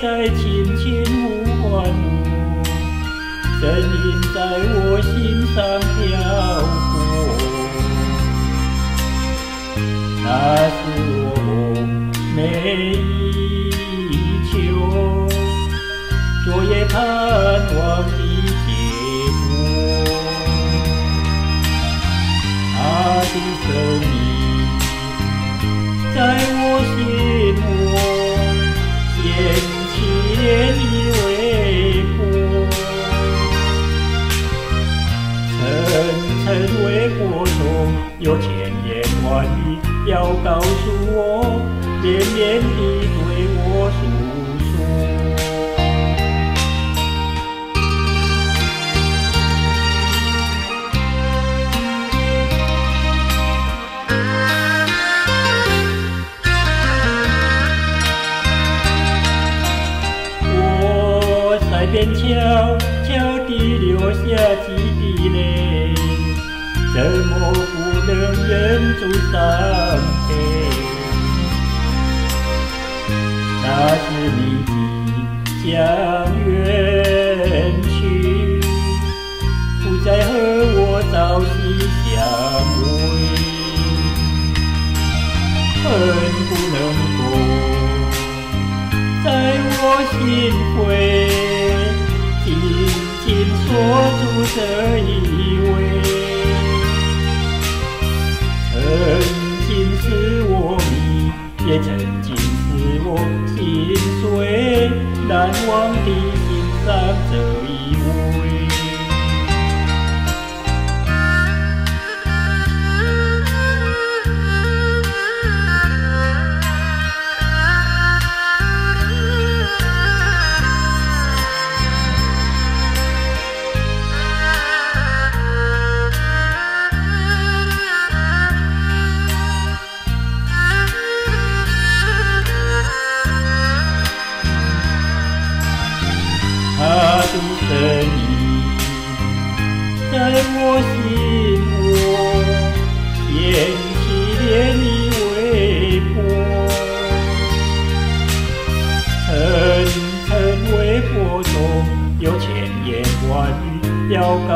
在轻轻呼唤我，声音在我心上飘过。那是我每一秋，昨夜盼望的结果。他的声音在我对我说有千言万语要告诉我，绵绵地对我诉说。我在边悄悄地留下几，怎么不能忍住伤悲？那是你即将远去，不再和我朝夕相偎，恨不能够在我心扉。锁住这一位，again. 的你在我心窝，掀起涟漪微波，层层微波中有千言万语要告，